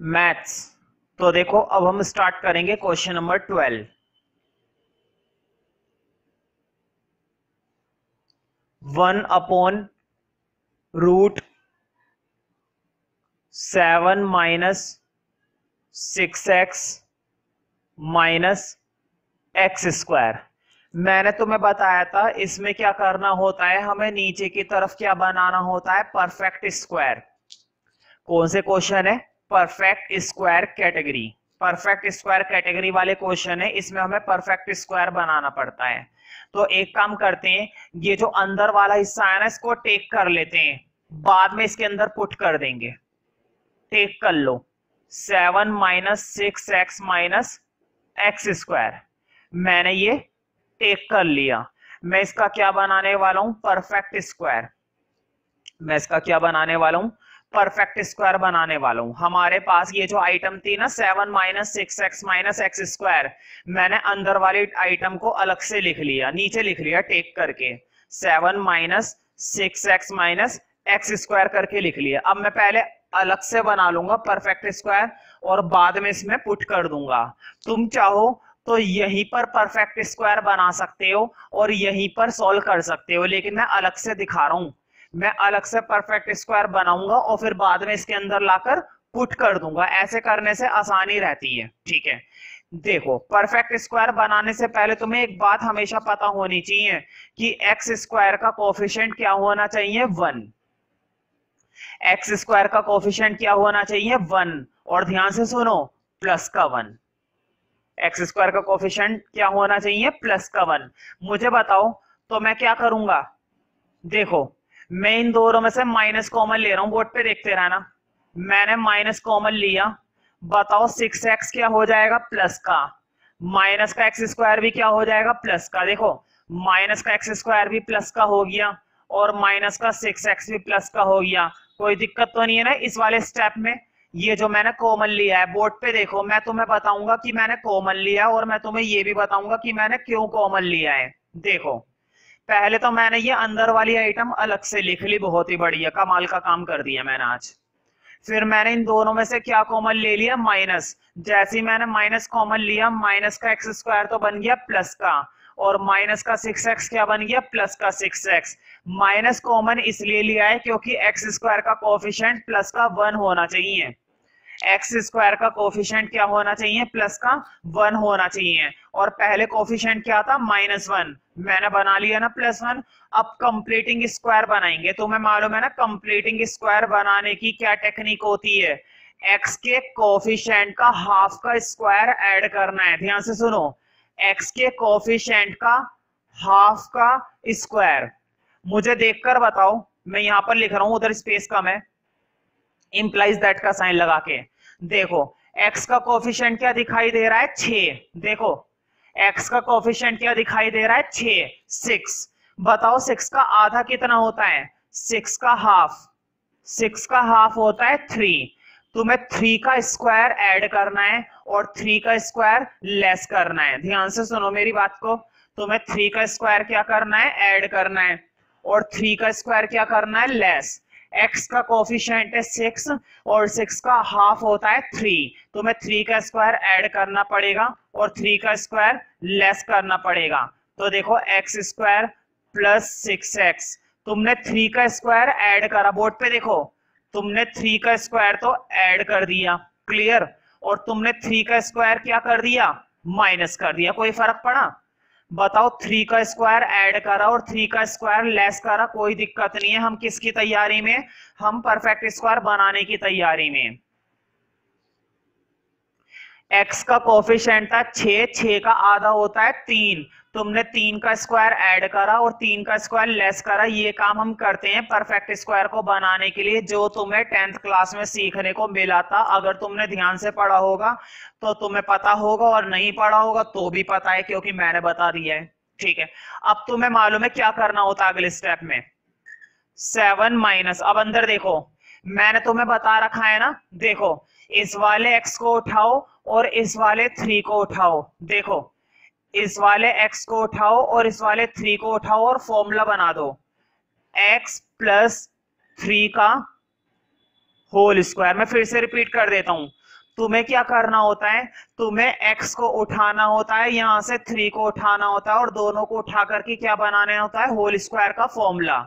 Maths. तो देखो, अब हम स्टार्ट करेंगे question number twelve one upon root seven minus six x minus x square मैंने तुम्हें बताया था, इसमें क्या करना होता है, हमें नीचे की तरफ़ क्या बनाना होता है परफेक्ट स्क्वायर कौन से क्वेश्चन है? Perfect square category perfect square category वाले क्वेश्चन है, इसमें हमें परफेक्ट स्क्वायर बनाना पड़ता है। तो एक काम करते हैं, ये जो अंदर वाला हिस्सा है ना, इसको टेक कर लेते हैं। बाद में इसके अंदर पुट कर देंगे। टेक कर लो। Seven minus six x minus x square मैंने ये टेक कर लिया। मैं इसका क्या बनाने वाला हूँ? परफेक्ट स्क्वायर मैं इसका क्या बनाने वाला हूँ? परफेक्ट स्क्वायर बनाने वाला हूँ। हमारे पास ये जो आइटम थी ना seven minus six x minus x square मैंने अंदर वाली आइटम को अलग से लिख लिया, नीचे लिख लिया टेक करके। Seven minus six x minus x square करके लिख लिया। अब मैं पहले अलग से बना लूँगा परफेक्ट स्क्वायर और बाद में इसमें पुट कर दूँगा। तुम चाहो तो यहीं पर परफेक्ट स्क्वायर बना सकते हो और यहीं पर सॉल्व कर सकते हो, लेकिन मैं अलग से दिखा रहा हूँ। मैं अलग से परफेक्ट स्क्वायर बनाऊँगा और फिर बाद में इसके अंदर लाकर पुट कर दूँगा। ऐसे करने से आसानी रहती है, ठीक है? देखो परफेक्ट स्क्वायर बनाने से पहले तुम्हें एक बात हमेशा पता होनी चाहिए कि एक्स स्क्वायर का कोफिशियंट क्या होना चाहिए? वन एक्स स्क्वायर का कोफिशियंट क्या होना चाहिए? वन और ध्यान से सुनो प्लस का वन एक्स स्क्वायर का कोफिशियंट क्या होना चाहिए? प्लस का वन मुझे बताओ तो मैं क्या करूँगा? देखो मैं इन दोनों में से माइनस कॉमन ले रहा हूँ बोर्ड पे देखते रहना। मैंने माइनस कॉमन लिया। बताओ सिक्स एक्स क्या हो जाएगा प्लस का? माइनस का एक्स स्क्वायर भी क्या हो जाएगा प्लस का? देखो माइनस का एक्स स्क्वायर भी प्लस का हो गया और माइनस का सिक्स एक्स भी प्लस का हो गया। कोई दिक्कत तो नहीं है ना इस वाले स्टेप में? ये जो मैंने कॉमन लिया है बोर्ड पे देखो, मैं तुम्हें बताऊँगा कि मैंने कॉमन लिया और मैं तुम्हें ये भी बताऊँगा कि मैंने क्यों कॉमन लिया है। देखो पहले तो मैंने ये अंदर वाली आइटम अलग से लिख ली, बहुत ही बढ़िया। कमाल का काम कर दिया मैंने आज। फिर मैंने इन दोनों में से क्या कॉमन ले लिया? माइनस जैसे ही मैंने माइनस कॉमन लिया माइनस का एक्स स्क्वायर तो बन गया प्लस का। और माइनस का सिक्स एक्स क्या बन गया? प्लस का सिक्स एक्स माइनस कॉमन इसलिए लिया है क्योंकि एक्स स्क्वायर का कोफिशियंट प्लस का वन होना चाहिए। एक्स स्क्वायर का कोफिशियंट क्या होना चाहिए? प्लस का वन होना चाहिए। और पहले कोफिशियंट क्या था? माइनस वन मैंने बना लिया ना प्लस वन अब कंप्लीटिंग स्क्वायर बनाएँगे। तुम्हें मालूम है ना कंप्लीटिंग स्क्वायर बनाने की क्या टेक्निक होती है? एक्स के कोफिशियंट का हाफ़ का स्क्वायर ऐड करना है। ध्यान से सुनो। एक्स के कोफिशियंट का हाफ़ का स्क्वायर मुझे देखकर बताओ, मैं यहाँ पर लिख रहा हूँ, उधर स्पेस कम है। इंप्लाइज दैट का साइन लगा के। देखो एक्स का कोफिशियंट क्या दिखाई दे रहा है? छ देखो x का कोफिशियंट क्या दिखाई दे रहा है? छ सिक्स बताओ सिक्स का आधा कितना होता है? सिक्स का हाफ़ सिक्स का हाफ़ होता है थ्री तुम्हें थ्री का स्क्वायर ऐड करना है और थ्री का स्क्वायर लेस करना है। ध्यान से सुनो मेरी बात को। तुम्हें थ्री का स्क्वायर क्या करना है? ऐड करना है। और थ्री का स्क्वायर क्या करना है? लेस एक्स का कोफिशियंट है सिक्स और सिक्स का हाफ़ होता है थ्री तो मैं थ्री का स्क्वायर ऐड करना पड़ेगा और थ्री का स्क्वायर लेस करना पड़ेगा. तो देखो x square plus six x तुमने थ्री का स्क्वायर ऐड करा. बोर्ड पे देखो. तुमने थ्री का स्क्वायर तो ऐड कर दिया. क्लियर और तुमने थ्री का स्क्वायर क्या कर दिया? माइनस कर दिया. कोई फ़र्क पड़ा? बताओ थ्री का स्क्वायर ऐड करा और थ्री का स्क्वायर लेस करा, कोई दिक्कत नहीं है। हम किसकी तैयारी में? हम परफेक्ट स्क्वायर बनाने की तैयारी में। एक्स का कोफिशियंट था छ छ का आधा होता है तीन। तुमने तीन का स्क्वायर ऐड करा और तीन का स्क्वायर लेस करा। ये काम हम करते हैं परफेक्ट स्क्वायर को बनाने के लिए, जो तुम्हें टेंथ क्लास में सीखने को मिला था। अगर तुमने ध्यान से पढ़ा होगा तो तुम्हें पता होगा और नहीं पढ़ा होगा तो भी पता है, क्योंकि मैंने बता दिया है। ठीक है। अब तुम्हें मालूम है क्या करना होता है अगले स्टेप में? सेवन माइनस अब अंदर देखो। मैंने तुम्हें बता रखा है ना? देखो। इस वाले एक्स को उठाओ और इस वाले थ्री को उठाओ। देखो। इस वाले x को उठाओ और इस वाले थ्री को उठाओ और फॉर्मूला बना दो। X प्लस थ्री का होल स्क्वायर मैं फिर से रिपीट कर देता हूँ। तुम्हें क्या करना होता है? तुम्हें x को उठाना होता है, यहाँ से थ्री को उठाना होता है और दोनों को उठा करके क्या बनाना होता है? होल स्क्वायर का फॉर्मूला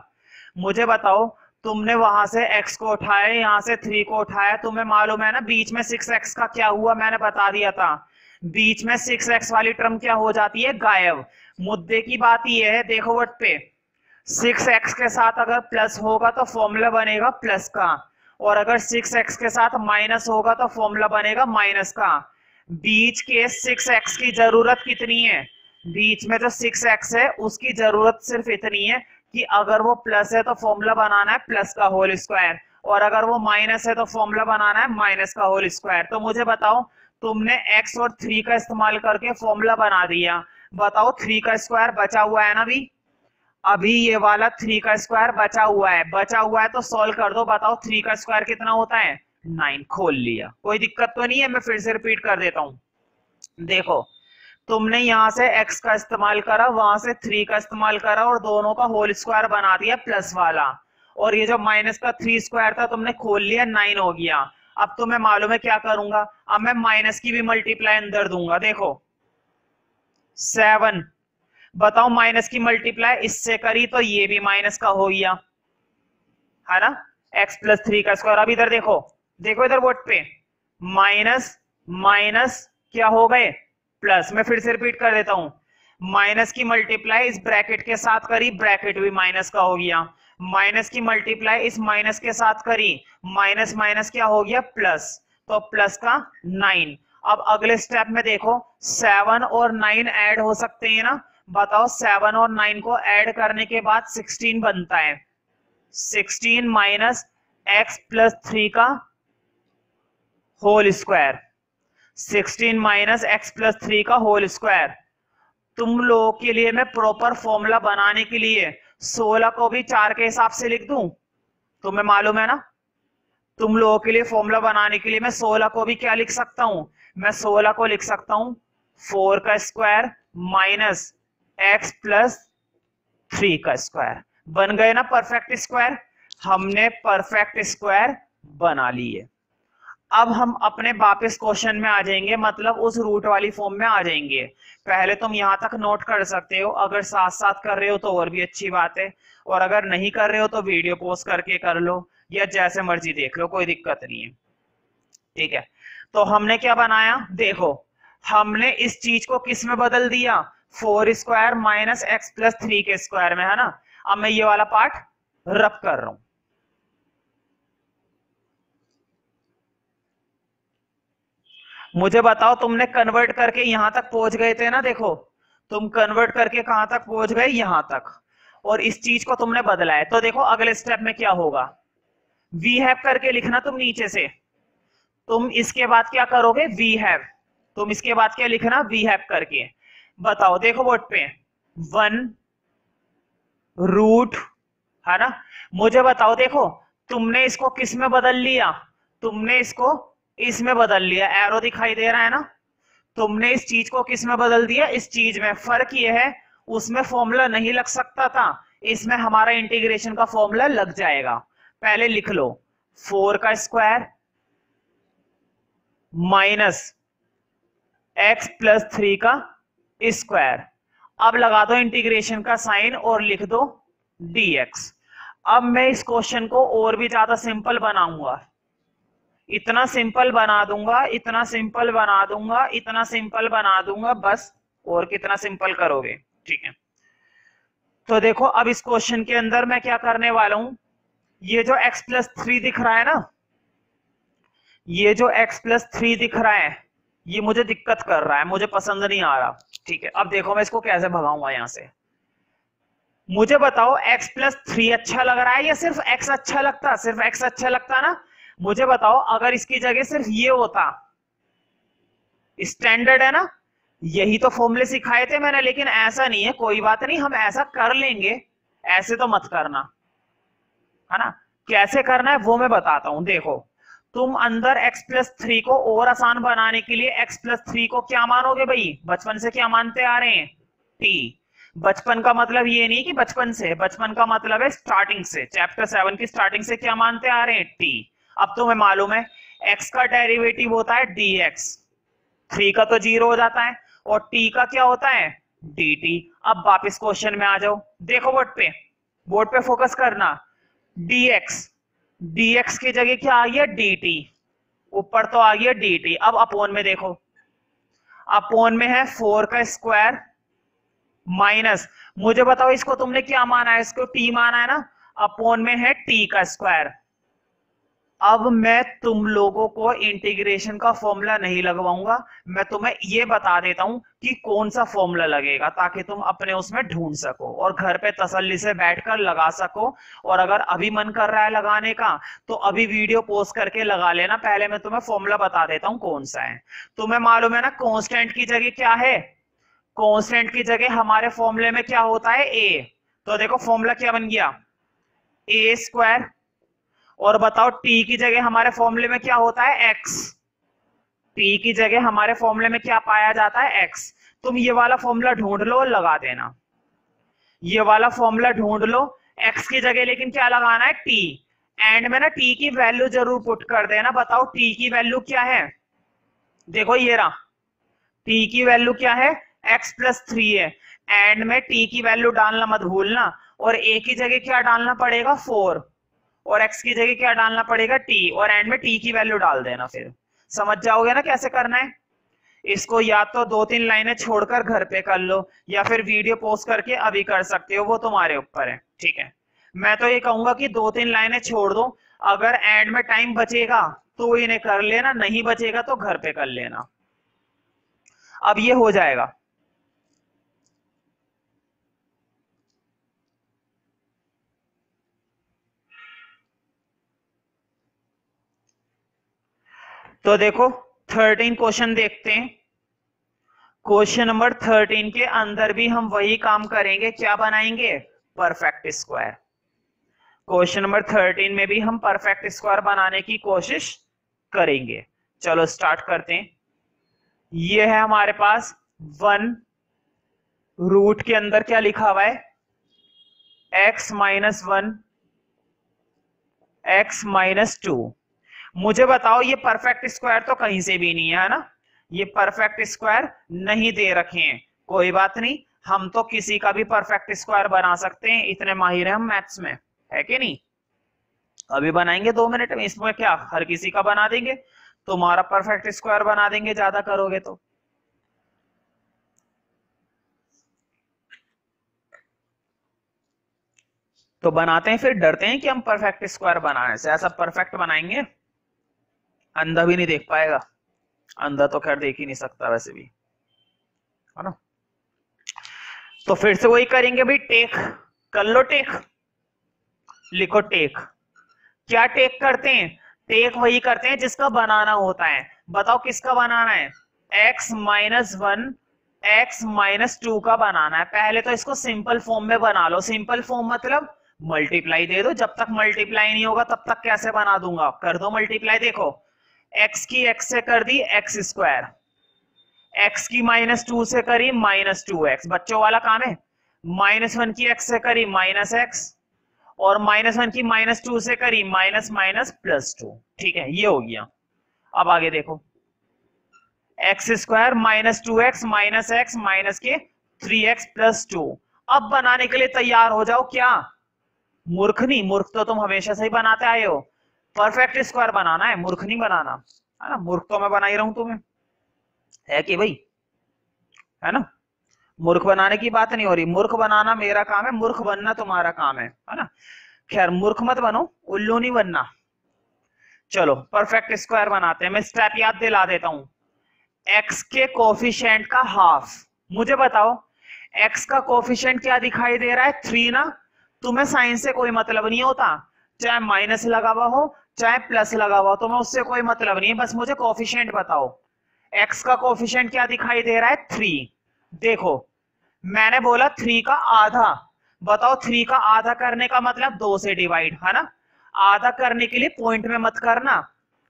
मुझे बताओ, तुमने वहाँ से x को उठाया, यहाँ से थ्री को उठाया, तुम्हें मालूम है ना, बीच में सिक्स एक्स का क्या हुआ? मैंने बता दिया था। बीच में सिक्स एक्स वाली टर्म क्या हो जाती है? गायब। मुद्दे की बात यह है, देखो वट पे। सिक्स एक्स के साथ अगर प्लस होगा तो फॉर्मूला बनेगा प्लस का। और अगर सिक्स एक्स के साथ माइनस होगा तो फॉर्मूला बनेगा माइनस का। बीच के सिक्स एक्स की ज़रूरत कितनी है? बीच में जो सिक्स एक्स है, उसकी ज़रूरत सिर्फ़ इतनी है कि अगर वो प्लस है तो फॉर्मूला बनाना है प्लस का होल स्क्वायर और अगर वो माइनस है तो फॉर्मूला बनाना है माइनस का होल स्क्वायर तो मुझे बताओ तुमने x और थ्री का इस्तेमाल करके फॉर्मूला बना दिया। बताओ थ्री का स्क्वायर बचा हुआ है ना अभी? अभी ये वाला थ्री का स्क्वायर बचा हुआ है। बचा हुआ है तो सॉल्व कर दो। बताओ थ्री का स्क्वायर कितना होता है? नाइन खोल लिया। कोई दिक्कत तो नहीं है? मैं फिर से रिपीट कर देता हूँ। देखो, तुमने यहाँ से x का इस्तेमाल करा, वहाँ से थ्री का इस्तेमाल करा और दोनों का होल स्क्वायर बना दिया प्लस वाला। और ये जो माइनस का थ्री स्क्वायर था, तुमने खोल लिया नाइन हो गया। अब तो मैं मालूम है क्या करूँगा? अब मैं माइनस की भी मल्टीप्लाई अंदर दूँगा। देखो सेवन बताओ माइनस की मल्टीप्लाई इससे करी तो ये भी माइनस का हो गया। है ना? एक्स प्लस थ्री का स्क्वायर अब इधर देखो देखो इधर बोर्ड पे। माइनस माइनस क्या हो गए? प्लस मैं फिर से रिपीट कर देता हूँ। माइनस की मल्टीप्लाई इस ब्रैकेट के साथ करी ब्रैकेट भी माइनस का हो गया। माइनस की मल्टीप्लाई इस माइनस के साथ करी। माइनस माइनस क्या हो गया? प्लस। तो प्लस का नाइन। अब अगले स्टेप में देखो, सेवन और नाइन ऐड हो सकते हैं ना? बताओ, सेवन और नाइन को ऐड करने के बाद सिक्सटीन बनता है। Sixteen minus x plus three का whole square. Sixteen minus x plus three का होल स्क्वायर। तुम लोगों के लिए मैं प्रॉपर फॉर्मूला बनाने के लिए सोलह को भी चार के हिसाब से लिख दूँ? तुम्हें मालूम है ना? तुम लोगों के लिए फॉर्मूला बनाने के लिए मैं सोलह को भी क्या लिख सकता हूँ? मैं सोलह को लिख सकता हूँ। फोर का square minus x plus three का स्क्वायर बन गए ना परफेक्ट स्क्वायर हमने परफेक्ट स्क्वायर बना लिए। अब हम अपने वापस क्वेश्चन में आ जाएँगे मतलब उस रूट वाली फॉर्म में आ जाएँगे। पहले तुम यहाँ तक नोट कर सकते हो, अगर साथ साथ कर रहे हो तो और भी अच्छी बात है, और अगर नहीं कर रहे हो तो वीडियो पोस्ट करके कर लो, या जैसे मर्ज़ी देख लो, कोई दिक्कत नहीं है। ठीक है? तो हमने क्या बनाया? देखो, हमने इस चीज़ को किसमें बदल दिया? Four square minus x plus three के स्क्वायर में, है ना? अब मैं ये वाला पार्ट रब कर रहा हूँ। मुझे बताओ, तुमने कन्वर्ट करके यहाँ तक पहुँच गए थे ना, देखो। तुम कन्वर्ट करके कहाँ तक पहुँच गए? यहाँ तक। और इस चीज़ को तुमने बदला है। तो देखो, अगले स्टेप में क्या होगा? वी हैव करके लिखना तुम नीचे से। तुम इसके बाद क्या करोगे? वी हैव तुम इसके बाद क्या लिखना? वी हैव करके। बताओ, देखो बोर्ड पे। वन रूट है ना? मुझे बताओ, देखो, तुमने इसको किसमें बदल लिया? तुमने इसको इसमें बदल लिया। एरो दिखाई दे रहा है ना? तुमने इस चीज़ को किसमें बदल दिया? इस चीज़ में। फ़र्क ये है, उसमें फॉर्मूला नहीं लग सकता था। इसमें हमारा इंटीग्रेशन का फॉर्मूला लग जाएगा। पहले लिख लो। फोर का square minus x plus three का स्क्वायर अब लगा दो इंटीग्रेशन का साइन और लिख दो dx अब मैं इस क्वेश्चन को और भी ज़्यादा सिंपल बनाऊँगा। इतना सिंपल बना दूँगा, इतना सिंपल बना दूँगा, इतना सिंपल बना दूँगा, बस और कितना सिंपल करोगे, ठीक है? तो देखो, अब इस क्वेश्चन के अंदर मैं क्या करने वाला हूँ? ये जो x प्लस थ्री दिख रहा है ना, ये जो x प्लस थ्री दिख रहा है, ये मुझे दिक्कत कर रहा है, मुझे पसंद नहीं आ रहा, ठीक है? अब देखो, मैं इसको कैसे भगाऊँगा यहाँ से? मुझे बताओ, x प्लस थ्री अच्छा लग रहा है या सिर्फ़ x अच्छा लगता? सिर्फ़ x अच्छा लगता ना? मुझे बताओ, अगर इसकी जगह सिर्फ़ ये होता स्टैंडर्ड है ना? यही तो फॉर्मूले सिखाए थे मैंने, लेकिन ऐसा नहीं है, कोई बात नहीं, हम ऐसा कर लेंगे, ऐसे तो मत करना, है ना? कैसे करना है, वो मैं बताता हूँ, देखो, तुम अंदर x प्लस थ्री को और आसान बनाने के लिए x प्लस थ्री को क्या मानोगे भाई? बचपन से क्या मानते आ रहे हैं? T. बचपन का मतलब ये नहीं कि बचपन से, बचपन का मतलब है स्टार्टिंग से चैप्टर सेवन की स्टार्टिंग से क्या मानते आ रहे हैं? T. अब तुम्हें मालूम है एक्स का डेरिवेटिव होता है डी एक्स थ्री का तो ज़ीरो हो जाता है और टी का क्या होता है? डी टी अब वापिस क्वेश्चन में आ जाओ। देखो बोर्ड पे। बोर्ड पे फोकस करना। डी एक्स की जगह क्या आ गया डी टी ऊपर तो आ गया डी टी अब अपोन में देखो। अपोन में है फोर का स्क्वायर माइनस मुझे बताओ इसको तुमने क्या माना है? इसको टी माना है ना? अपोन में है टी का स्क्वायर अब मैं तुम लोगों को इंटीग्रेशन का फॉर्मूला नहीं लगवाऊँगा। मैं तुम्हें ये बता देता हूँ कि कौन सा फॉर्मूला लगेगा, ताकि तुम अपने उसमें ढूंढ सको और घर पे तसल्ली से बैठकर लगा सको। और अगर अभी मन कर रहा है लगाने का तो अभी वीडियो पोस्ट करके लगा लेना। पहले मैं तुम्हें फॉर्मूला बता देता हूँ कौन सा है। तुम्हें मालूम है ना कॉन्स्टेंट की जगह क्या है? कॉन्स्टेंट की जगह हमारे फॉर्मूले में क्या होता है? ए तो देखो फॉर्मूला क्या बन गया? ए स्क्वायर और बताओ टी की जगह हमारे फॉर्मूले में क्या होता है? एक्स टी की जगह हमारे फॉर्मूले में क्या पाया जाता है? एक्स तुम ये वाला फॉर्मूला ढूंढ लो और लगा देना। ये वाला फॉर्मूला ढूंढ लो। एक्स की जगह लेकिन क्या लगाना है? टी एंड में ना टी की वैल्यू ज़रूर पुट कर देना। बताओ टी की वैल्यू क्या है? देखो ये रहा। टी की वैल्यू क्या है? एक्स प्लस थ्री है। एंड में टी की वैल्यू डालना मत भूलना। और ए की जगह क्या डालना पड़ेगा? फोर और एक्स की जगह क्या डालना पड़ेगा? टी और एंड में टी की वैल्यू डाल देना फिर। समझ जाओगे ना कैसे करना है? इसको या तो दो तीन लाइनें छोड़कर घर पे कर लो, या फिर वीडियो पोस्ट करके अभी कर सकते हो, वो तुम्हारे ऊपर है, ठीक है? मैं तो ये कहूँगा कि दो तीन लाइनें छोड़ दो। अगर एंड में टाइम बचेगा तो इन्हें कर लेना, नहीं बचेगा तो घर पे कर लेना। अब ये हो जाएगा। तो देखो थर्टीन क्वेश्चन देखते हैं। क्वेश्चन नंबर थर्टीन के अंदर भी हम वही काम करेंगे, क्या बनाएँगे? Perfect square question number thirteen में भी हम परफेक्ट स्क्वायर बनाने की कोशिश करेंगे। चलो स्टार्ट करते हैं। ये है हमारे पास वन रूट के अंदर क्या लिखा हुआ है? X minus one x minus two मुझे बताओ, ये परफेक्ट स्क्वायर तो कहीं से भी नहीं है ना? ये परफेक्ट स्क्वायर नहीं दे रखे हैं। कोई बात नहीं, हम तो किसी का भी परफेक्ट स्क्वायर बना सकते हैं, इतने माहिर हैं हम मैथ्स में, है कि नहीं? अभी बनाएँगे दो मिनट में, इसमें क्या, हर किसी का बना देंगे? तुम्हारा परफेक्ट स्क्वायर बना देंगे, ज़्यादा करोगे तो। तो बनाते हैं, फिर डरते हैं कि हम परफेक्ट स्क्वायर बनाने से ऐसा परफेक्ट बनाएँगे? अंधा भी नहीं देख पाएगा। अंधा तो खैर देख ही नहीं सकता वैसे भी। है ना? तो फिर से वही करेंगे भाई टेक। कर लो टेक। लिखो टेक। क्या टेक करते हैं? टेक वही करते हैं जिसका बनाना होता है। बताओ किसका बनाना है? X minus one x minus two का बनाना है। पहले तो इसको सिंपल फॉर्म में बना लो। सिंपल फॉर्म मतलब मल्टीप्लाई दे दो। जब तक मल्टीप्लाई नहीं होगा, तब तक कैसे बना दूँगा? कर दो मल्टीप्लाई देखो। एक्स की एक्स से कर दी एक्स स्क्वायर एक्स की माइनस टू से करी माइनस टू एक्स बच्चों वाला काम है? माइनस वन की एक्स से करी माइनस एक्स और माइनस वन की माइनस टू से करी माइनस माइनस प्लस टू ठीक है, ये हो गया। अब आगे देखो। X square minus two x minus x minus के थ्री एक्स प्लस टू अब बनाने के लिए तैयार हो जाओ क्या? मूर्ख नहीं, मूर्ख तो तुम हमेशा से ही बनाते आए हो। परफेक्ट स्क्वायर बनाना है, मूर्ख नहीं बनाना। है ना? मूर्ख तो मैं बना ही रहा हूँ तुम्हें। है कि भाई? है ना? मूर्ख बनाने की बात नहीं हो रही। मूर्ख बनाना मेरा काम है, मूर्ख बनना तुम्हारा काम है। है ना? खैर, मूर्ख मत बनो, उल्लू नहीं बनना। चलो परफेक्ट स्क्वायर बनाते हैं। मैं स्टेप याद दिला देता हूँ। एक्स के कोफिशियंट का हाफ़ मुझे बताओ एक्स का कोफिशियंट क्या दिखाई दे रहा है? थ्री ना? तुम्हें साइंस से कोई मतलब नहीं होता। चाहे माइनस लगा हुआ हो चाहे प्लस लगा हुआ तो मैं उससे कोई मतलब नहीं है बस मुझे कोफिशियंट बताओ। एक्स का कोफिशियंट क्या दिखाई दे रहा है? थ्री देखो, मैंने बोला थ्री का आधा। बताओ थ्री का आधा करने का मतलब दो से डिवाइड है ना? आधा करने के लिए पॉइंट में मत करना।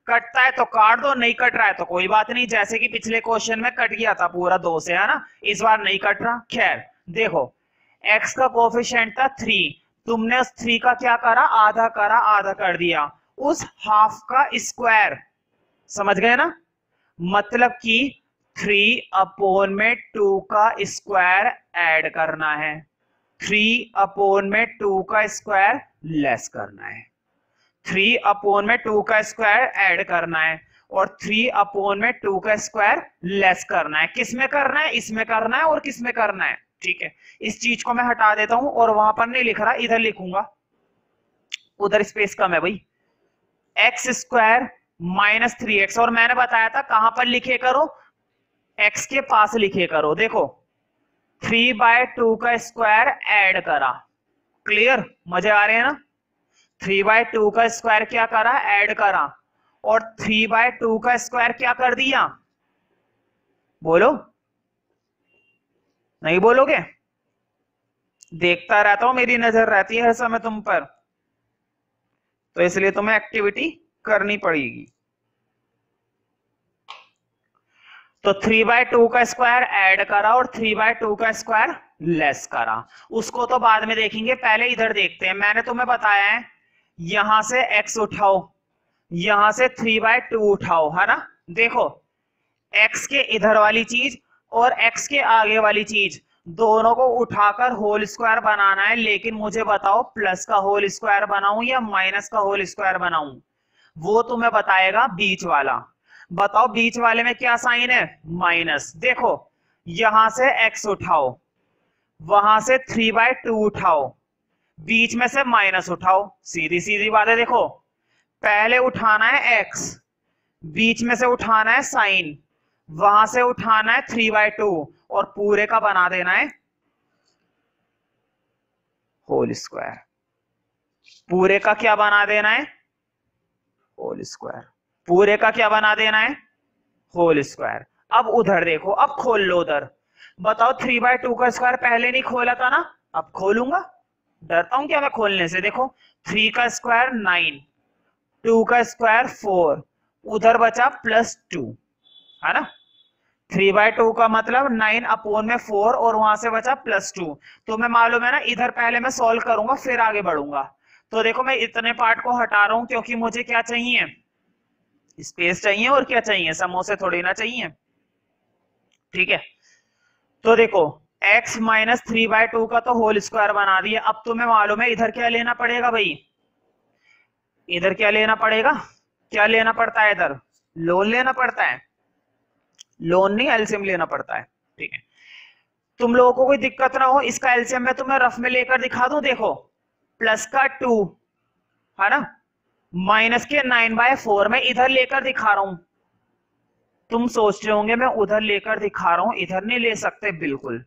कटता है तो काट दो, नहीं कट रहा है तो कोई बात नहीं, जैसे कि पिछले क्वेश्चन में कट गया था पूरा दो से, है ना? इस बार नहीं कट रहा। खैर, देखो एक्स का कोफिशियंट था थ्री तुमने उस थ्री का क्या करा? आधा करा, आधा कर दिया। उस हाफ़ का स्क्वायर समझ गए ना? मतलब कि थ्री अपोन में टू का स्क्वायर ऐड करना है। थ्री अपोन में टू का स्क्वायर लेस करना है। थ्री अपोन में टू का स्क्वायर ऐड करना है और थ्री अपोन में टू का स्क्वायर लेस करना है। किसमें करना है? इसमें करना है और किसमें करना है? ठीक है। इस चीज़ को मैं हटा देता हूँ और वहाँ पर नहीं लिख रहा, इधर लिखूँगा। उधर स्पेस कम है भाई। X square minus three x और मैंने बताया था कहाँ पर लिखे करो? एक्स के पास लिखे करो। देखो थ्री बाय टू का स्क्वायर ऐड करा। क्लियर मज़े आ रहे हैं ना? थ्री बाय टू का स्क्वायर क्या करा? ऐड करा। और थ्री बाय टू का स्क्वायर क्या कर दिया? बोलो। नहीं बोलोगे? देखता रहता हूँ, मेरी नज़र रहती है हर समय तुम पर। तो इसलिए तुम्हें एक्टिविटी करनी पड़ेगी। तो थ्री बाय टू का स्क्वायर ऐड करा और थ्री बाय टू का स्क्वायर लेस करा। उसको तो बाद में देखेंगे, पहले इधर देखते हैं। मैंने तुम्हें बताया है, यहाँ से x उठाओ, यहाँ से थ्री बाय टू उठाओ, है ना? देखो, x के इधर वाली चीज़ और x के आगे वाली चीज़। दोनों को उठाकर होल स्क्वायर बनाना है, लेकिन मुझे बताओ प्लस का होल स्क्वायर बनाऊँ या माइनस का होल स्क्वायर बनाऊँ? वो तुम्हें बताएगा बीच वाला। बताओ, बीच वाले में क्या साइन है? माइनस देखो, यहाँ से एक्स उठाओ, वहाँ से थ्री बाय टू उठाओ, बीच में से माइनस उठाओ। सीधी सीधी बात है देखो, पहले उठाना है एक्स बीच में से उठाना है साइन वहाँ से उठाना है थ्री बाय टू और पूरे का बना देना है होल स्क्वायर पूरे का क्या बना देना है? होल स्क्वायर पूरे का क्या बना देना है? होल स्क्वायर अब उधर देखो, अब खोल लो उधर। बताओ थ्री बाय टू का स्क्वायर पहले नहीं खोला था ना? अब खोलूँगा। डरता हूँ क्या मैं खोलने से? देखो थ्री का स्क्वायर नाइन टू का स्क्वायर फोर उधर बचा प्लस टू है ना? थ्री बाय टू का मतलब नाइन अपोन में फोर और वहाँ से बचा प्लस टू। तो मैं मालूम है ना इधर पहले मैं सॉल्व करूँगा, फिर आगे बढ़ूँगा। तो देखो मैं इतने पार्ट को हटा रहा हूँ क्योंकि मुझे क्या चाहिए? स्पेस चाहिए और क्या चाहिए? समोसे थोड़ी ना चाहिए। ठीक है? तो देखो, x minus three by two का तो होल स्क्वायर बना दिया। अब तुम्हें मालूम है इधर क्या लेना पड़ेगा भाई? इधर क्या लेना पड़ेगा? क्या लेना पड़ता है इधर? लोन लेना पड़ता है। लोन नहीं एल्सियम लेना पड़ता है। ठीक है। तुम लोगों को कोई दिक्कत ना हो, इसका एल्सियम मैं तुम्हें रफ में लेकर दिखा दू, देखो। प्लस का टू है ना? माइनस के नाइन बाय फोर में इधर लेकर दिखा रहा हूँ। तुम सोच रहे होंगे, मैं उधर लेकर दिखा रहा हूँ, इधर नहीं ले सकते, बिल्कुल।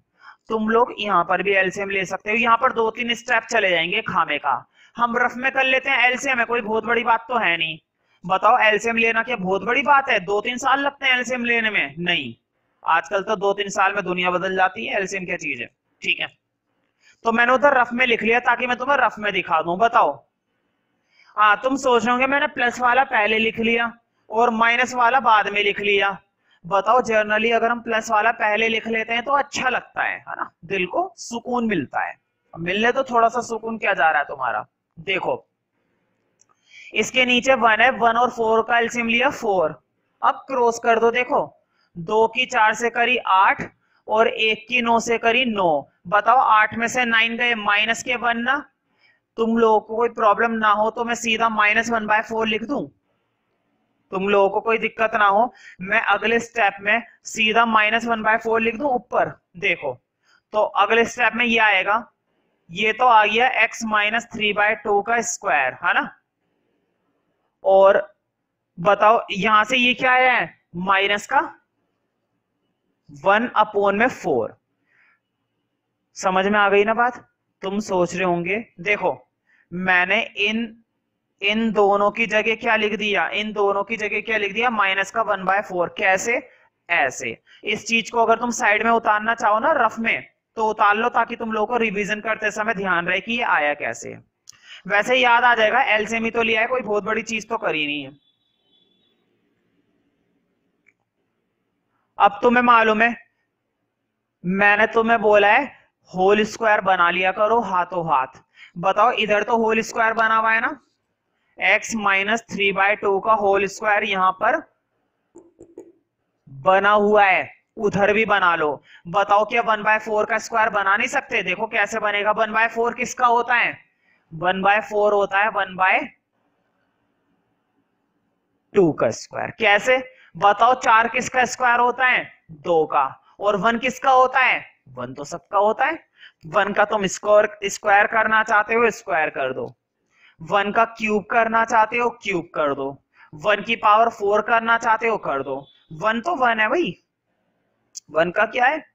तुम लोग यहाँ पर भी एलसीएम ले सकते हो। यहाँ पर दो तीन स्टेप चले जाएँगे खामे का। हम रफ में कर लेते हैं एलसीएम है, कोई बहुत बड़ी बात तो है नहीं। बताओ एलसीएम लेना क्या बहुत बड़ी बात है? दो तीन साल लगते हैं एलसीएम लेने में। नहीं। आजकल तो दो तीन साल में दुनिया बदल जाती है एलसीएम क्या चीज़ है? ठीक है। तो मैंने उधर रफ में लिख लिया ताकि मैं तुम्हें रफ में दिखा दू। बताओ। हाँ तुम सोच रहे होंगे, मैंने प्लस वाला पहले लिख लिया और माइनस वाला बाद में लिख लिया। बताओ जर्नली अगर हम प्लस वाला पहले लिख लेते हैं तो अच्छा लगता है है ना? दिल को सुकून मिलता है। मिलने तो थोड़ा सा सुकून क्या जा रहा है तुम्हारा? देखो इसके नीचे वन है, वन और फोर का एल्सियम लिया, फोर। अब क्रॉस कर दो, देखो। दो की चार से करी आठ और एक की नौ से करी नौ। बताओ, आठ में से नाइन गए, माइनस के वन ना? तुम लोगों को कोई प्रॉब्लम ना हो तो मैं सीधा माइनस वन बाय फोर लिख दू? तुम लोगों को कोई दिक्कत ना हो, मैं अगले स्टेप में सीधा माइनस वन बाय फोर लिख दू ऊपर, देखो। तो अगले स्टेप में ये आएगा, ये तो आ गया x minus three by two का स्क्वायर, है ना? और बताओ, यहाँ से ये क्या आया है? माइनस का वन अपोन में फोर। समझ में आ गई ना बात? तुम सोच रहे होंगे। देखो, मैंने इन इन दोनों की जगह क्या लिख दिया? इन दोनों की जगह क्या लिख दिया? माइनस का वन बाय फोर। कैसे? ऐसे। इस चीज़ को अगर तुम साइड में उतारना चाहो ना, रफ में तो उतार लो ताकि तुम लोगों को रिवीजन करते समय ध्यान रहे कि ये आया कैसे। वैसे याद आ जाएगा, एलसीएम तो लिया है, कोई बहुत बड़ी चीज़ तो करी नहीं है। अब तुम्हें मालूम है, मैंने तुम्हें बोला है, होल स्क्वायर बना लिया करो हाथों हाथ। बताओ, इधर तो होल स्क्वायर बना हुआ है ना? X minus three by two का होल स्क्वायर यहाँ पर बना हुआ है, उधर भी बना लो। बताओ क्या वन बाय फोर का स्क्वायर बना नहीं सकते? देखो कैसे बनेगा वन बाय फोर किसका होता है? वन बाय फोर होता है, वन बाय टू का स्क्वायर। कैसे? बताओ चार किसका स्क्वायर होता है? दो का। और वन किसका होता है? वन तो सबका होता है। वन का तुम स्क्वायर स्क्वायर करना चाहते हो, स्क्वायर कर दो। वन का क्यूब करना चाहते हो, क्यूब कर दो। वन की पावर फोर करना चाहते हो, कर दो। वन तो वन है भाई। वन का क्या है?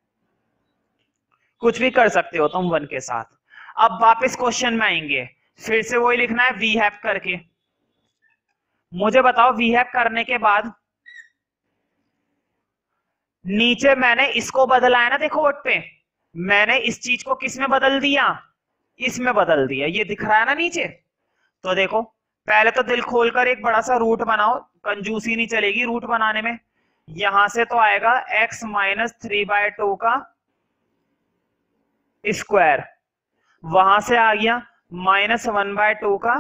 कुछ भी कर सकते हो तुम वन के साथ। अब वापस क्वेश्चन में आएँगे। फिर से वही लिखना है वी हैव करके। मुझे बताओ वी हैव करने के बाद नीचे मैंने इसको बदला है ना, देखो वोट पे। मैंने इस चीज़ को किसमें बदल दिया? इसमें बदल दिया। ये दिख रहा है ना नीचे? तो देखो, पहले तो दिल खोलकर एक बड़ा सा रूट बनाओ। कंजूसी नहीं चलेगी रूट बनाने में। यहाँ से तो आएगा x minus three by two का स्क्वायर वहाँ से आ गया माइनस वन बाय टू का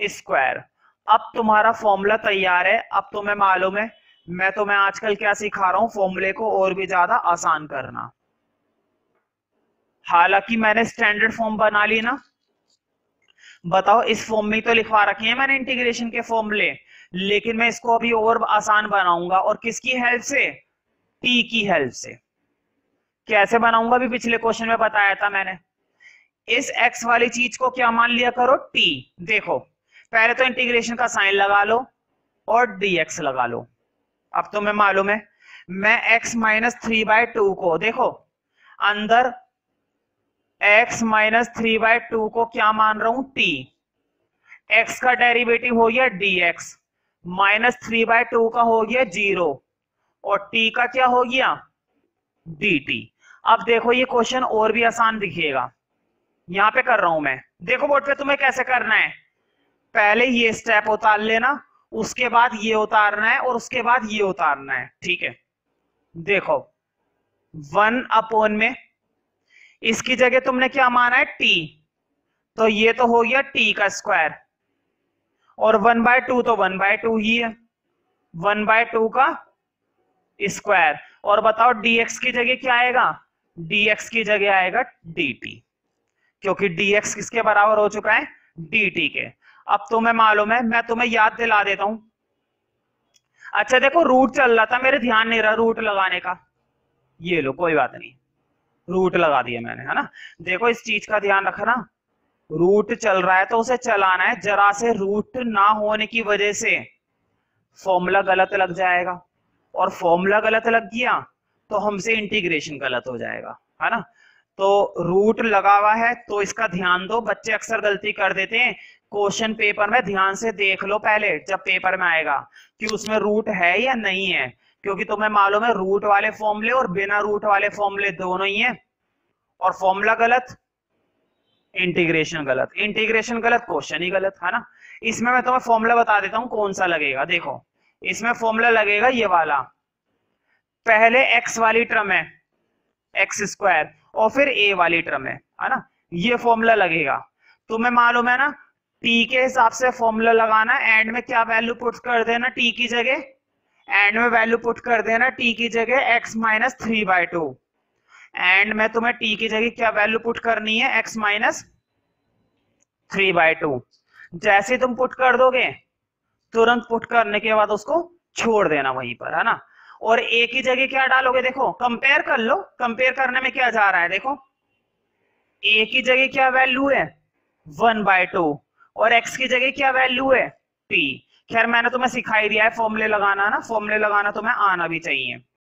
स्क्वायर। अब तुम्हारा फॉर्मूला तैयार है। अब तुम्हें मालूम है, मैं तुम्हें आजकल क्या सिखा रहा हूँ, फॉर्मूले को और भी ज़्यादा आसान करना। हालाँकि मैंने स्टैंडर्ड फॉर्म बना ली ना। बताओ, इस फॉर्म में तो लिखवा रखे हैं मैंने इंटीग्रेशन के फॉर्मूले लेकिन मैं इसको अभी और आसान बनाऊँगा और किसकी हेल्प से? टी की हेल्प से। कैसे बनाऊँगा? भी पिछले क्वेश्चन में बताया था मैंने। इस एक्स वाली चीज़ को क्या मान लिया करो? टी देखो, पहले तो इंटीग्रेशन का साइन लगा लो और dx लगा लो। अब तो मैं मालूम है, मैं x minus three by two को, देखो, अंदर x minus three by two को क्या मान रहा हूँ? T. x का डेरिवेटिव हो गया dx minus three by two का हो गया ज़ीरो और t का क्या हो गया? Dt अब देखो, ये क्वेश्चन और भी आसान दिखेगा। यहाँ पे कर रहा हूँ मैं। देखो बोर्ड पे तुम्हें कैसे करना है। पहले ये स्टेप उतार लेना, उसके बाद ये उतारना है और उसके बाद ये उतारना है, ठीक है? देखो वन अपोन में, इसकी जगह तुमने क्या माना है? टी तो ये तो हो गया टी का स्क्वायर और वन बाय टू तो वन बाय टू ही है। वन बाय टू का स्क्वायर और बताओ dx की जगह क्या आएगा? Dx की जगह आएगा dt क्योंकि dx किसके बराबर हो चुका है? dt के। अब तुम्हें मालूम है, मैं तुम्हें याद दिला देता हूँ। अच्छा देखो रूट चल रहा था, मेरे ध्यान नहीं रहा रूट लगाने का। ये लो, कोई बात नहीं। रूट लगा दिया मैंने, है ना? देखो, इस चीज़ का ध्यान रखना। रूट चल रहा है तो उसे चलाना है, जरा से रूट ना होने की वजह से। फॉर्मूला गलत लग जाएगा। और फॉर्मूला गलत लग गया तो हमसे इंटीग्रेशन गलत हो जाएगा, है ना? तो रूट लगा हुआ है तो इसका ध्यान दो। बच्चे अक्सर गलती कर देते हैं। क्वेश्चन पेपर में ध्यान से देख लो पहले, जब पेपर में आएगा कि उसमें रूट है या नहीं है। क्योंकि तुम्हें मालूम है रूट वाले फॉर्मूले और बिना रूट वाले फॉर्मूले दोनों ही है। और फॉर्मूला गलत इंटीग्रेशन गलत। इंटीग्रेशन गलत क्वेश्चन ही गलत, है ना? इसमें मैं तुम्हें फॉर्मूला बता देता हूँ कौन सा लगेगा। देखो, इसमें फॉर्मूला लगेगा ये वाला। पहले एक्स वाली ट्रम है एक्स स्क्वायर और फिर ए वाली टर्म है है ना? ये फॉर्मूला लगेगा। तुम्हें मालूम है ना टी के हिसाब से फॉर्मूला लगाना एंड में क्या वैल्यू पुट कर देना टी की जगह? एंड में वैल्यू पुट कर देना टी की जगह x minus three by two and में तुम्हें टी की जगह क्या वैल्यू पुट करनी है? X minus three by two जैसे तुम पुट कर दोगे, तुरंत पुट करने के बाद उसको छोड़ देना वहीं पर, है ना? और ए की जगह क्या डालोगे? देखो कंपेयर कर लो। कंपेयर करने में क्या जा रहा है? देखो ए की जगह क्या वैल्यू है? वन बाय टू और एक्स की जगह क्या वैल्यू है? पी खैर, मैंने तुम्हें सिखाई दिया है फॉर्मूले लगाना ना। फॉर्मूले लगाना तुम्हें आना भी चाहिए।